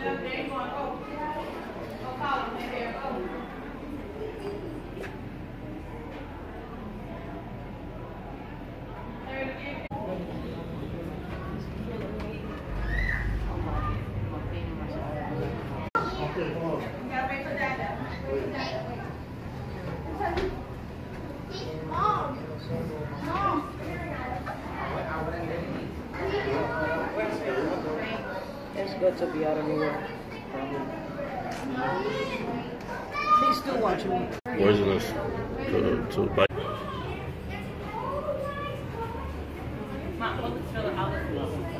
Let's got to be out of nowhere. They still want you. Where's this? To, to buy. The